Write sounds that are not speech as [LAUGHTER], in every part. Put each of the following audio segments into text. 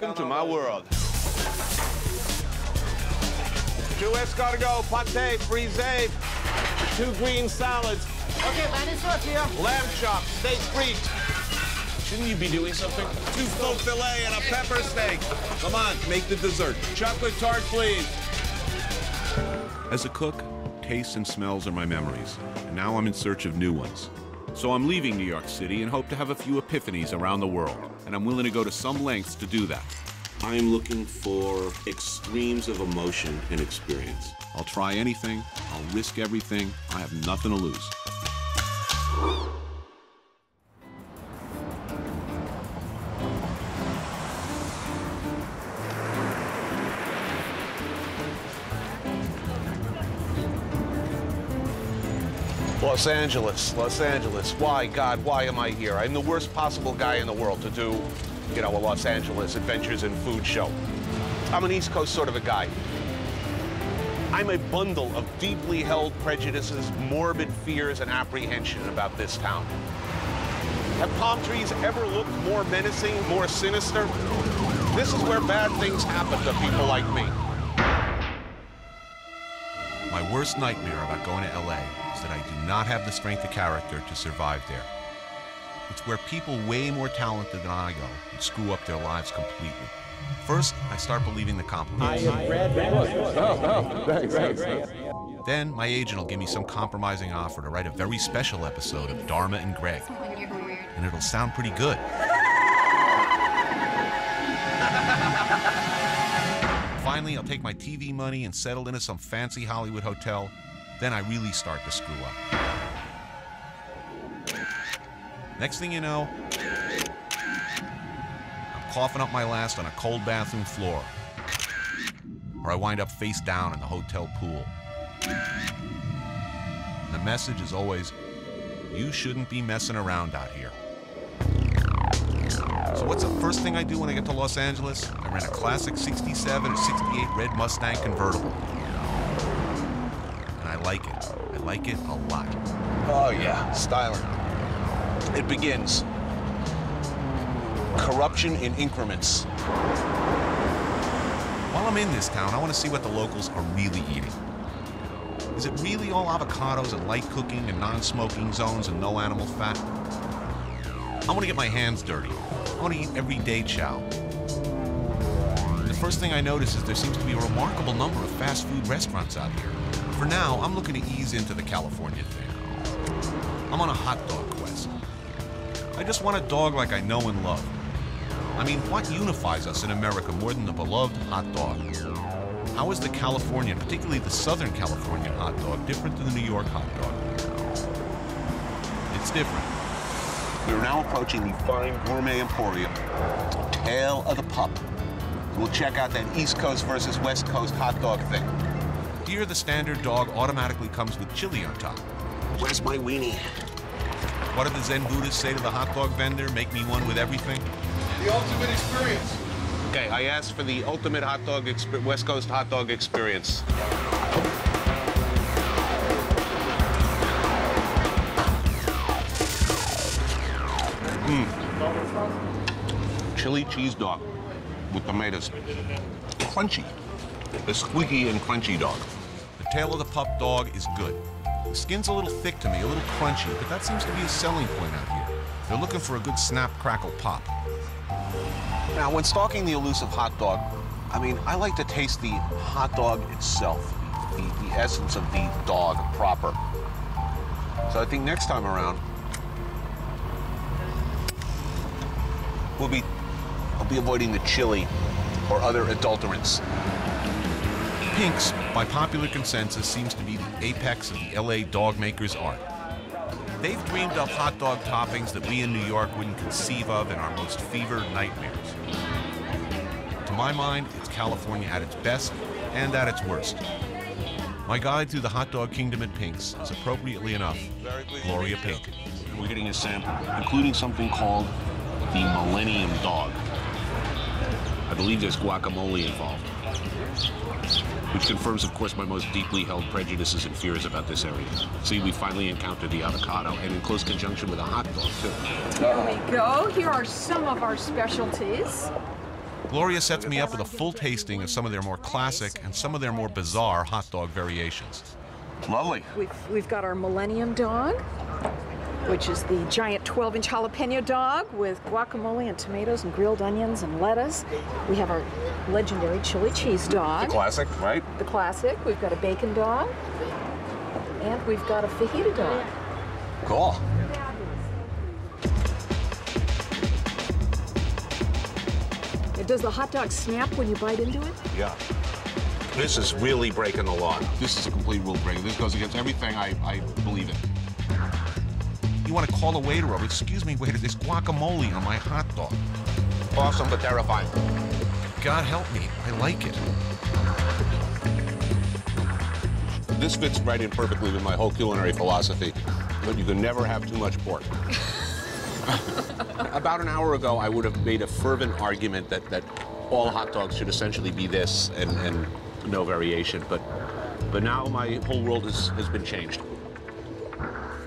Welcome to my world. Two escargot, pate, frisee, two green salads. Okay, Lenny's here. Lamb chop, steak frites. Shouldn't you be doing something? Two faux filet and a pepper steak. Come on, make the dessert. Chocolate tart, please. As a cook, tastes and smells are my memories, and now I'm in search of new ones. So I'm leaving New York City and hope to have a few epiphanies around the world, and I'm willing to go to some lengths to do that. I am looking for extremes of emotion and experience. I'll try anything, I'll risk everything, I have nothing to lose. Los Angeles, Los Angeles. Why, God, why am I here? I'm the worst possible guy in the world to do, you know, a Los Angeles Adventures in Food show. I'm an East Coast sort of a guy. I'm a bundle of deeply held prejudices, morbid fears, and apprehension about this town. Have palm trees ever looked more menacing, more sinister? This is where bad things happen to people like me. My worst nightmare about going to LA is that I do not have the strength of character to survive there. It's where people way more talented than I go and screw up their lives completely. First, I start believing the compliments. Oh, oh, then my agent will give me some compromising offer to write a very special episode of Dharma and Greg. And it'll sound pretty good. Finally, I'll take my TV money and settle into some fancy Hollywood hotel. Then I really start to screw up. Next thing you know, I'm coughing up my last on a cold bathroom floor. Or I wind up face down in the hotel pool. And the message is always, you shouldn't be messing around out here. So what's the first thing I do when I get to Los Angeles? I rent a classic 67 or 68 red Mustang convertible. And I like it. I like it a lot. Oh, yeah, styling. It begins. Corruption in increments. While I'm in this town, I want to see what the locals are really eating. Is it really all avocados and light cooking and non-smoking zones and no animal fat? I want to get my hands dirty. Want to eat everyday chow. The first thing I notice is there seems to be a remarkable number of fast food restaurants out here. For now, I'm looking to ease into the California thing. I'm on a hot dog quest. I just want a dog like I know and love. I mean, what unifies us in America more than the beloved hot dog? How is the Californian, particularly the Southern Californian hot dog, different than the New York hot dog? It's different. We're now approaching the fine gourmet emporium, Tail of the Pup. We'll check out that East Coast versus West Coast hot dog thing. Here, the standard dog automatically comes with chili on top. Where's my weenie? What did the Zen Buddhist say to the hot dog vendor? Make me one with everything? The ultimate experience. Okay, I asked for the ultimate hot dog, exp- West Coast hot dog experience. Mm. Chili cheese dog with tomatoes. Crunchy. A squeaky and crunchy dog. The tail of the pup dog is good. The skin's a little thick to me, a little crunchy, but that seems to be a selling point out here. They're looking for a good snap, crackle, pop. Now, when stalking the elusive hot dog, I mean, I like to taste the hot dog itself, the, the essence of the dog proper. So I think next time around, we'll be, I'll be avoiding the chili or other adulterants. Pink's, by popular consensus, seems to be the apex of the LA dog maker's art. They've dreamed up hot dog toppings that we in New York wouldn't conceive of in our most fevered nightmares. To my mind, it's California at its best and at its worst. My guide through the hot dog kingdom at Pink's is appropriately enough Gloria Pink. We're getting a sample, including something called the Millennium Dog. I believe there's guacamole involved. Which confirms, of course, my most deeply held prejudices and fears about this area. See, we finally encountered the avocado, and in close conjunction with a hot dog, too. Here we go. Here are some of our specialties. Gloria sets me up with a full tasting of some of their more classic and some of their more bizarre hot dog variations. Lovely. We've, we've got our Millennium Dog, which is the giant 12 inch jalapeno dog with guacamole and tomatoes and grilled onions and lettuce. We have our legendary chili cheese dog, The Classic, right? the classic. We've got a bacon dog, and we've got a fajita dog. Cool. Does the hot dog snap when you bite into it? Yeah. This is really breaking the law. This is a complete rule breaker. This goes against everything I, I believe in. You want to call the waiter over? Excuse me, waiter, there's guacamole on my hot dog. Awesome, but terrifying. God help me, I like it. This fits right in perfectly with my whole culinary philosophy, but you can never have too much pork. [LAUGHS] About an hour ago, I would have made a fervent argument that, that all hot dogs should essentially be this and, and no variation, but, but now my whole world has, has been changed.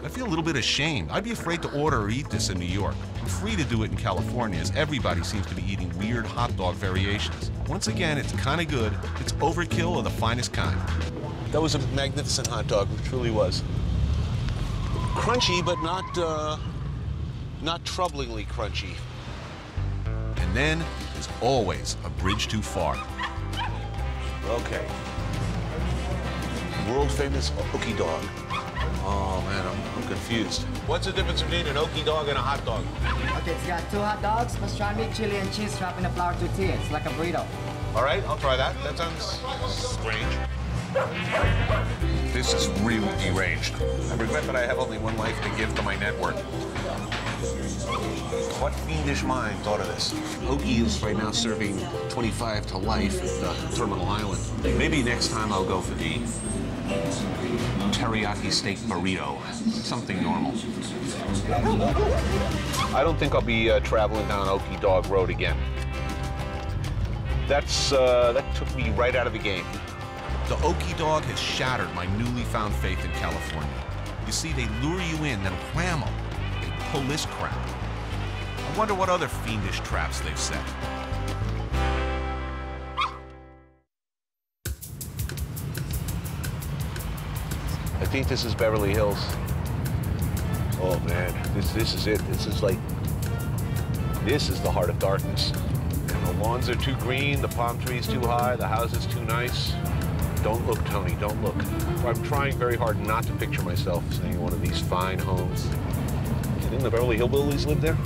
I feel a little bit ashamed. I'd be afraid to order or eat this in New York. I'm free to do it in California, as everybody seems to be eating weird hot dog variations. Once again, it's kind of good. It's overkill of the finest kind. That was a magnificent hot dog, it truly was. Crunchy, but not, uh, not troublingly crunchy. And then, there's always a bridge too far. Okay. World famous Okie dog. Oh man, I'm, I'm confused. What's the difference between an Okie dog and a hot dog? Okay, it's got two hot dogs, pastrami, chili, and cheese wrapped in a flour tortilla. It's like a burrito. All right, I'll try that. That sounds strange. This is really deranged. I regret that I have only one life to give to my network. What fiendish mind thought of this? Okie is right now serving 25 to life at uh, Terminal Island. Maybe next time I'll go for the teriyaki steak burrito. Something normal. I don't think I'll be uh, traveling down Okie Dog Road again. That's uh, that took me right out of the game. The Okie dog has shattered my newly found faith in California. You see, they lure you in, then whammo, they pull this crap. I wonder what other fiendish traps they've set. Think this is Beverly Hills. Oh man, this this is it. This is like this is the heart of darkness. And the lawns are too green, the palm trees too high, the houses too nice. Don't look, Tony, don't look. I'm trying very hard not to picture myself in one of these fine homes. You think the Beverly Hillbillies live there?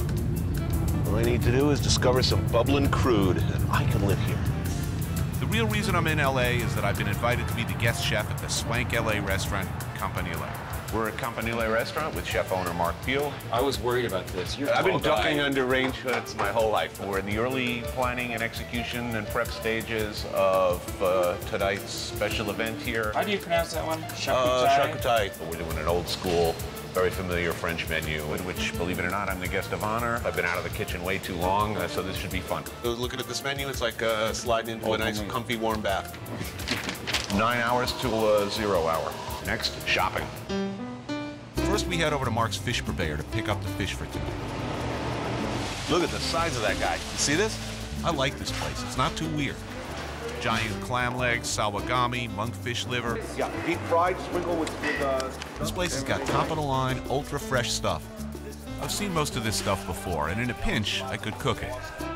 All I need to do is discover some bubbling crude, and I can live here. The real reason I'm in LA is that I've been invited to be the guest chef at the Swank LA restaurant, Campanile. We're at Campanile restaurant with chef owner Mark Peel. I was worried about this. You're a I've been ducking guy. under range hoods my whole life. We're in the early planning and execution and prep stages of uh, tonight's special event here. How do you pronounce that one? Uh, Charcuterie? charcuterie. We're doing an old school, very familiar French menu, in which, believe it or not, I'm the guest of honor. I've been out of the kitchen way too long, uh, so this should be fun. Looking at this menu, it's like uh, sliding into a nice, comfy, warm bath. Nine hours till uh, zero hour. Next, shopping. First, we head over to Mark's fish purveyor to pick up the fish for tonight. Look at the size of that guy. You see this? I like this place. It's not too weird. Giant clam legs, sawagani, monkfish liver. Yeah, deep fried, sprinkle with, with uh, This place has got top of the line, ultra fresh stuff. I've seen most of this stuff before, and in a pinch, I could cook it.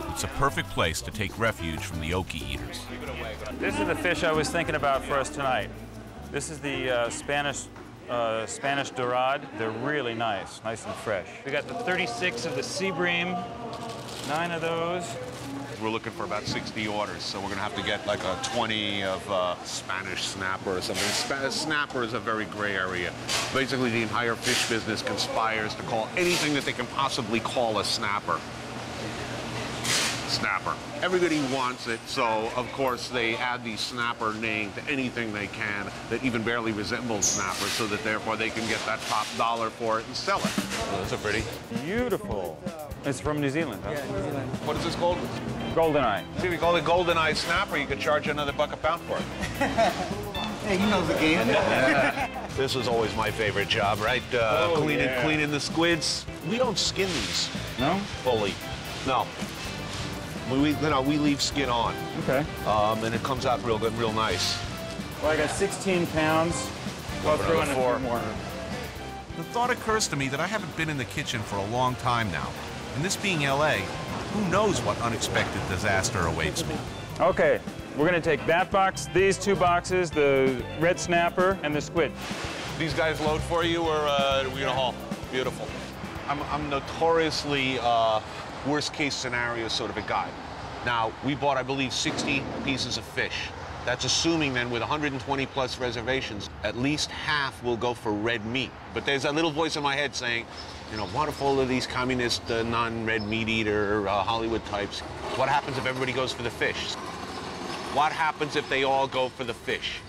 It's a perfect place to take refuge from the Okie eaters. This is the fish I was thinking about for us tonight. This is the uh, Spanish uh, Spanish dorade. They're really nice, nice and fresh. We got the 36 of the sea bream, nine of those. We're looking for about 60 orders, so we're gonna have to get like a 20 of uh, Spanish snapper or something. Spa- snapper is a very gray area. Basically, the entire fish business conspires to call anything that they can possibly call a snapper. Snapper. Everybody wants it, so of course they add the snapper name to anything they can that even barely resembles snapper, so that therefore they can get that top dollar for it and sell it. Oh, those are pretty. Beautiful. It's from New Zealand, huh? What is this called? Goldeneye. See, we call it golden eye snapper. You could charge another buck a pound for it. [LAUGHS] Hey, he knows the game. [LAUGHS] This is always my favorite job, right? Uh, Oh, cleaning, yeah. cleaning the squids. We don't skin these No? fully. No. We, we, you know, we leave skin on, Okay. um, and it comes out real good, real nice. Well, I got 16 pounds. I'll throw in a four. few more. The thought occurs to me that I haven't been in the kitchen for a long time now. And this being LA, who knows what unexpected disaster awaits me? Okay, we're gonna take that box, these two boxes, the red snapper, and the squid. These guys load for you, or uh, we gonna haul? Beautiful. I'm, I'm notoriously uh, worst case scenario sort of a guy. Now, we bought, I believe, 60 pieces of fish. That's assuming then with 120 plus reservations, at least half will go for red meat. But there's that little voice in my head saying, you know, what if all of these communist, uh, non-red meat eater uh, Hollywood types, what happens if everybody goes for the fish? What happens if they all go for the fish?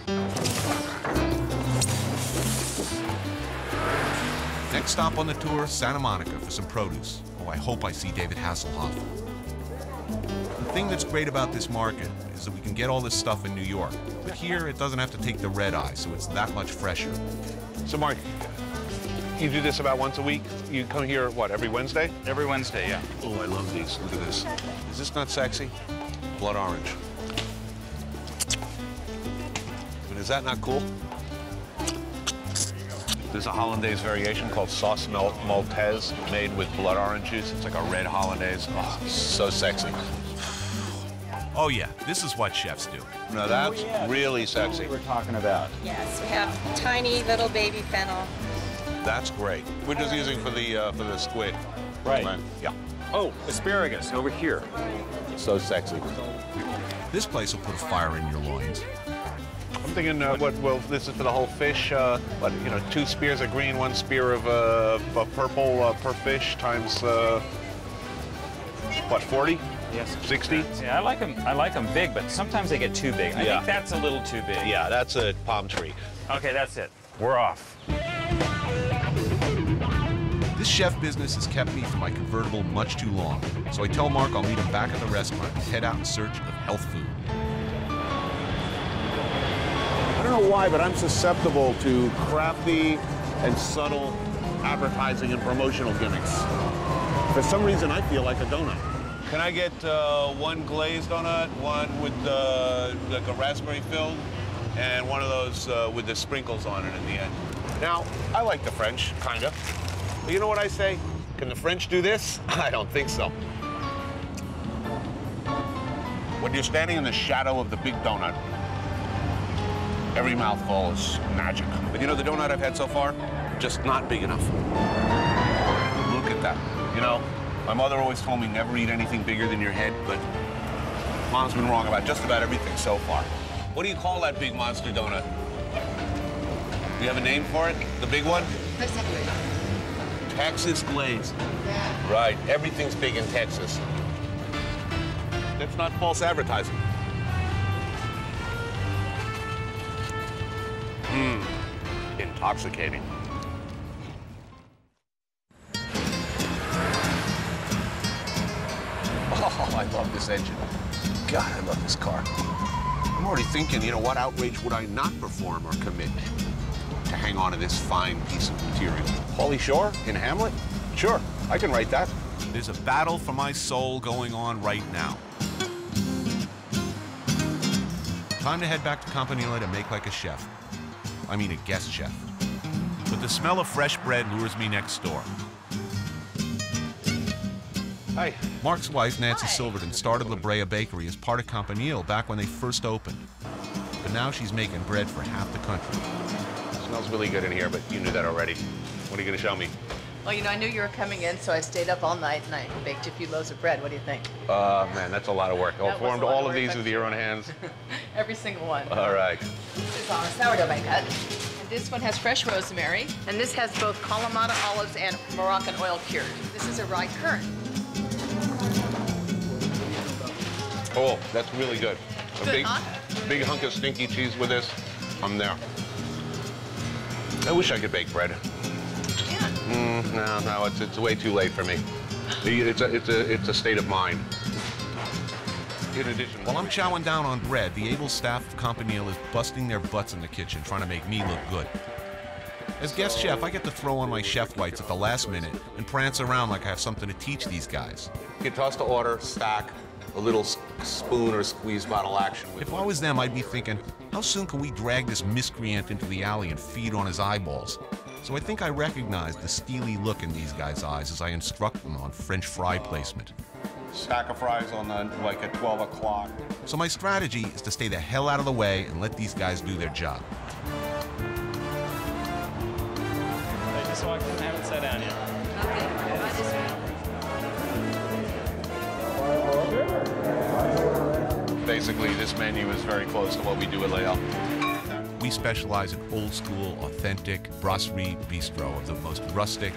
Next stop on the tour, Santa Monica for some produce. Oh, I hope I see David Hasselhoff. The thing that's great about this market is that we can get all this stuff in New York. But here, it doesn't have to take the red eye, so it's that much fresher. So, Mark, you do this about once a week? You come here, what, every Wednesday? Every Wednesday, yeah. Oh, I love these. Look at this. Is this not sexy? Blood orange. But is that not cool? There's a hollandaise variation called sauce Mal- maltaise made with blood orange juice. It's like a red hollandaise. Oh, so sexy. Oh, yeah, this is what chefs do. No, that's really sexy. We're talking about. Yes, we have tiny little baby fennel. That's great. We're just using for the uh, for the squid. Right. Yeah. Oh, asparagus over here. So sexy. This place will put a fire in your loins. I'm thinking, uh, what? Well, this is for the whole fish. Uh, what? You know, two spears of green, one spear of, uh, purple uh, per fish times uh, what? 40? Yes. 60? Yeah, I like them. I like them big, but sometimes they get too big. I Yeah. think that's a little too big. Yeah, that's a palm tree. Okay, that's it. We're off. This chef business has kept me from my convertible much too long, so I tell Mark I'll meet him back at the restaurant and head out in search of health food. I don't know why, but I'm susceptible to crafty and subtle advertising and promotional gimmicks. For some reason, I feel like a donut. Can I get uh, one glazed donut, one with uh, like a raspberry filled, and one of those uh, with the sprinkles on it in the end? Now, I like the French, kind of. But you know what I say? Can the French do this? [LAUGHS] I don't think so. When you're standing in the shadow of the big donut, every mouthful is magic. But you know the donut I've had so far? Just not big enough. Look at that. You know, my mother always told me never eat anything bigger than your head, but mom's been wrong about just about everything so far. What do you call that big monster donut? Do you have a name for it? The big one? Texas glaze. Yeah. Right. Everything's big in Texas. That's not false advertising. Mmm. Intoxicating. [LAUGHS] Oh, I love this engine. God, I love this car. I'm already thinking, you know, what outrage would I not perform or commit to hang on to this fine piece of material? Pauly Shore in Hamlet? Sure, I can write that. There's a battle for my soul going on right now. Time to head back to Campanile to make like a chef. I mean, a guest chef. But the smell of fresh bread lures me next door. Hi. Mark's wife, Nancy Silverton, started La Brea Bakery as part of Campanile back when they first opened. But now she's making bread for half the country. smells really good in here, but you knew that already. What are you going to show me? Well, you know, I knew you were coming in, so I stayed up all night and I baked a few loaves of bread. What do you think? Uh, man, that's a lot of work. I That was a formed all of of work, these with your own hands. [LAUGHS] Every single one. All right. This is our sourdough I cut. And this one has fresh rosemary. And this has both Kalamata olives and Moroccan oil cured. This is a rye currant. Oh, that's really good. A Good, big, huh? big hunk of stinky cheese with this. I'm there. I wish I could bake bread. Yeah. Mm, no, no, it's, it's way too late for me. It's a, it's a, it's a state of mind. In addition, While I'm chowing down on bread, the able staff of Campanile is busting their butts in the kitchen trying to make me look good. As guest chef, I get to throw on my chef whites at the last minute and prance around like I have something to teach these guys. get toss to order, stack, a little spoon or squeeze bottle action with If I was them, I'd be thinking, how soon can we drag this miscreant into the alley and feed on his eyeballs? So I think I recognize the steely look in these guys' eyes as I instruct them on French fry placement. Stack of fries on the, like at 12 o'clock. So my strategy is to stay the hell out of the way and let these guys do their job. I just walked in and haven't sat down yet. Basically, this menu is very close to what we do at Les Halles. We specialize in old school, authentic brasserie bistro of the most rustic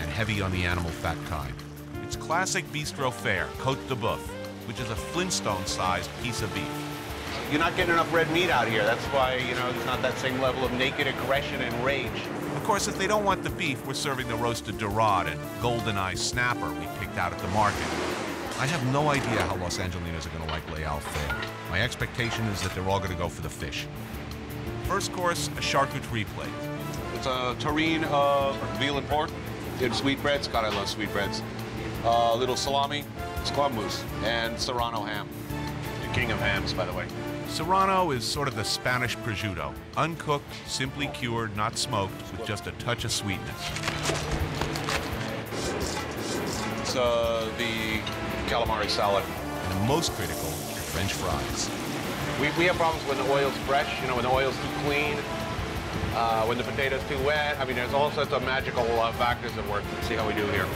and heavy on the animal fat kind. Classic bistro fare, Cote de Boeuf, which is a Flintstone-sized piece of beef. You're not getting enough red meat out here. That's why, you know, it's not that same level of naked aggression and rage. Of course, if they don't want the beef, we're serving the roasted dorade and golden eye snapper we picked out at the market. I have no idea how Los Angelinos are going to like Les Halles fare. My expectation is that they're all going to go for the fish. First course, a charcuterie plate. It's a terrine of veal and pork in sweetbreads. God, I love sweetbreads. A uh, little salami, squab mousse, and serrano ham. The king of hams, by the way. Serrano is sort of the Spanish prosciutto, uncooked, simply cured, not smoked, with just a touch of sweetness. It's uh, the calamari salad. And most critical, French fries. We, we have problems when the oil's fresh, you know, when the oil's too clean, uh, when the potato's too wet. I mean, there's all sorts of magical uh, factors at work. Let's see how we do here.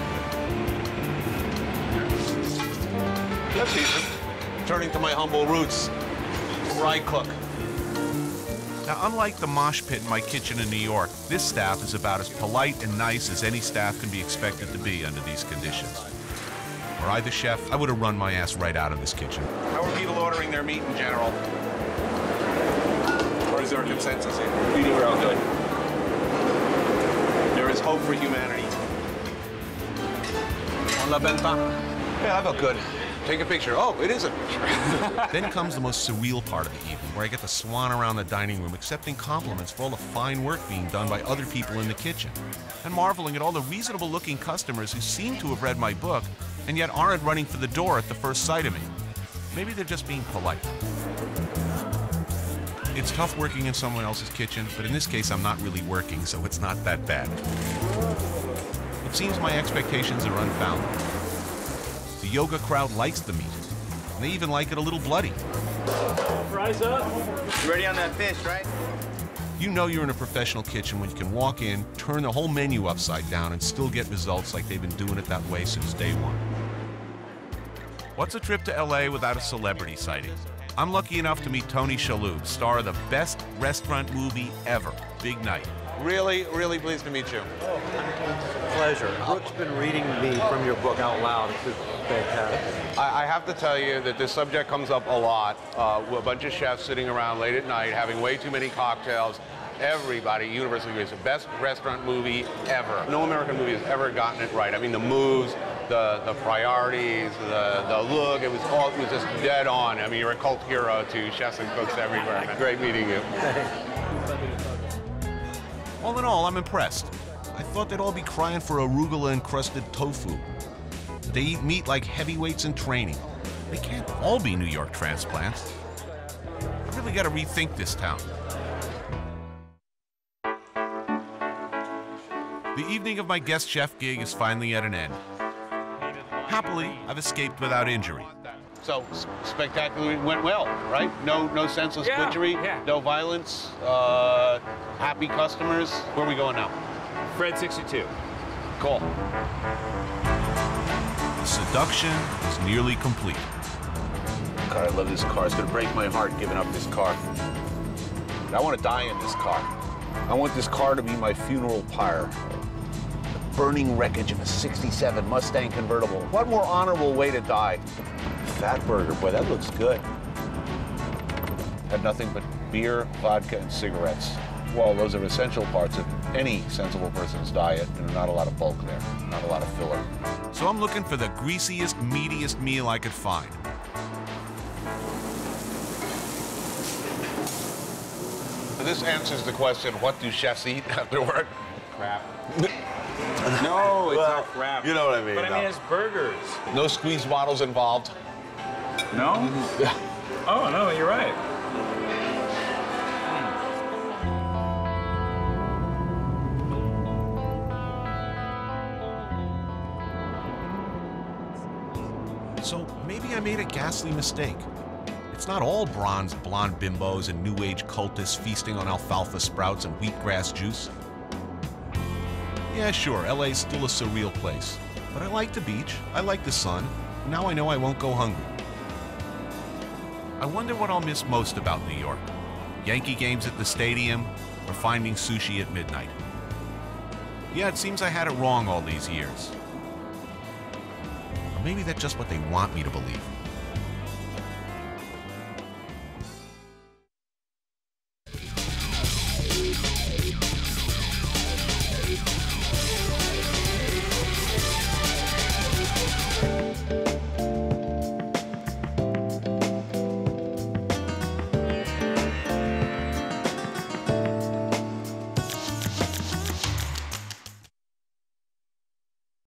That's decent. Turning to my humble roots, rye cook. Now, unlike the mosh pit in my kitchen in New York, this staff is about as polite and nice as any staff can be expected to be under these conditions. Were I the chef, I would have run my ass right out of this kitchen. How are people ordering their meat in general? Or is there a consensus here? We do real good. There is hope for humanity. On la venta. Yeah, I felt good. Take a picture. Oh, it is a picture. [LAUGHS] Then comes the most surreal part of the evening, where I get to swan around the dining room accepting compliments for all the fine work being done by other people in the kitchen, and marveling at all the reasonable looking customers who seem to have read my book and yet aren't running for the door at the first sight of me. Maybe they're just being polite. It's tough working in someone else's kitchen, but in this case, I'm not really working, so it's not that bad. It seems my expectations are unfounded. The yoga crowd likes the meat. They even like it a little bloody. Fries up. You ready on that fish, right? You know you're in a professional kitchen when you can walk in, turn the whole menu upside down, and still get results like they've been doing it that way since day one. What's a trip to LA without a celebrity sighting? I'm lucky enough to meet Tony Shalhoub, star of the best restaurant movie ever, Big Night. really, really pleased to meet you. Oh, pleasure. Brooke's been reading me from your book out loud. It's fantastic. I, I have to tell you that this subject comes up a lot. Uh, with a bunch of chefs sitting around late at night having way too many cocktails. Everybody universally agrees the best restaurant movie ever. No American movie has ever gotten it right. I mean, the moves, the the priorities, the the look. It was all it was just dead on. I mean, you're a cult hero to chefs and cooks everywhere. man. Great meeting you. All in all, I'm impressed. I thought they'd all be crying for arugula encrusted tofu. They eat meat like heavyweights in training. They can't all be New York transplants. I really got to rethink this town. The evening of my guest chef gig is finally at an end. Happily, I've escaped without injury. So spectacularly went well, right? No no senseless Yeah, butchery, yeah. no violence, uh, happy customers. Where are we going now? Fred 62. Cool. Seduction is nearly complete. God, I love this car. It's gonna break my heart giving up this car. I want to die in this car. I want this car to be my funeral pyre. The burning wreckage of a 67 Mustang convertible. What more honorable way to die? Fatburger, boy, that looks good. Had nothing but beer, vodka, and cigarettes. Well, those are essential parts of any sensible person's diet, and not a lot of bulk there, not a lot of filler. So I'm looking for the greasiest, meatiest meal I could find. This answers the question, what do chefs eat [LAUGHS] after work? Crap. [LAUGHS] no, it's not crap. You know what I mean. But I mean, though. it's burgers. No squeeze bottles involved. No? Mm-hmm. Oh, no, you're right. Made a ghastly mistake. It's not all bronze blonde bimbos and new age cultists feasting on alfalfa sprouts and wheatgrass juice. Yeah, sure, LA's still a surreal place. But I like the beach, I like the sun. Now I know I won't go hungry. I wonder what I'll miss most about New York Yankee games at the stadium or finding sushi at midnight. Yeah, it seems I had it wrong all these years. Or maybe that's just what they want me to believe.